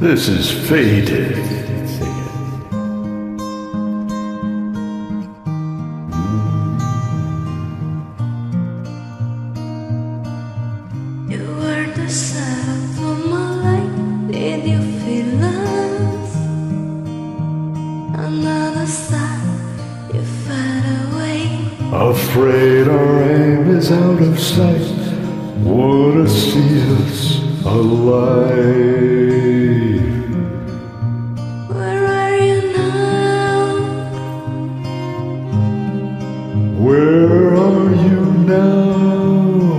This is faded. You were the sun of my life. Did you feel lost? Another star, you fade away. Afraid our aim is out of sight. Wanna see us alive. Now?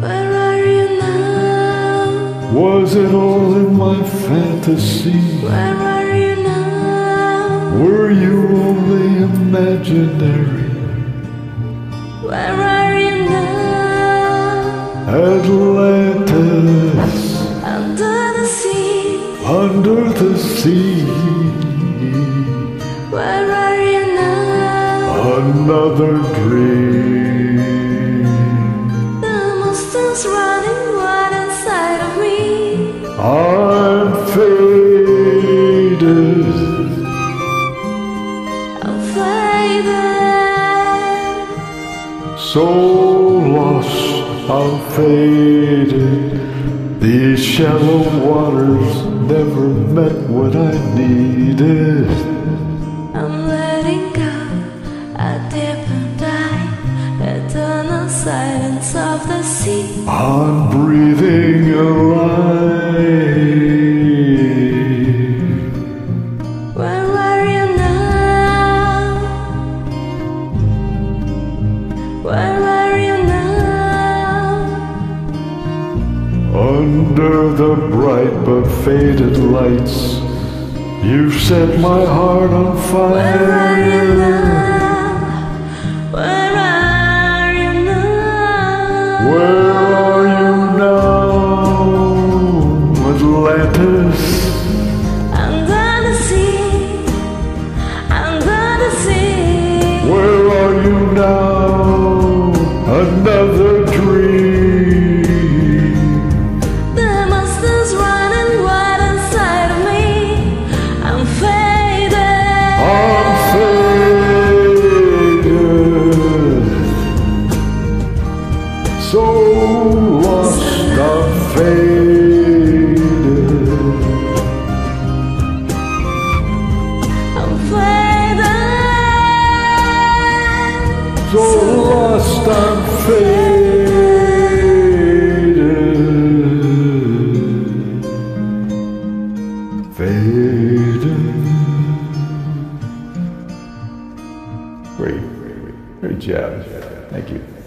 Where are you now? Was it all in my fantasy? Where are you now? Were you only imaginary? Where are you now? Atlantis, Under the sea. under the sea. Another dream. The monster's running wild inside of me. I'm faded, I'm faded. so lost, I'm faded. These shallow waters never met what I needed. Silence of the sea. I'm breathing alive. Where are you now? Where are you now? Under the bright but faded lights, you've set my heart on Where so lost, I'm faded. I'm faded. So lost, I'm faded. Faded. Great, great job. Thank you.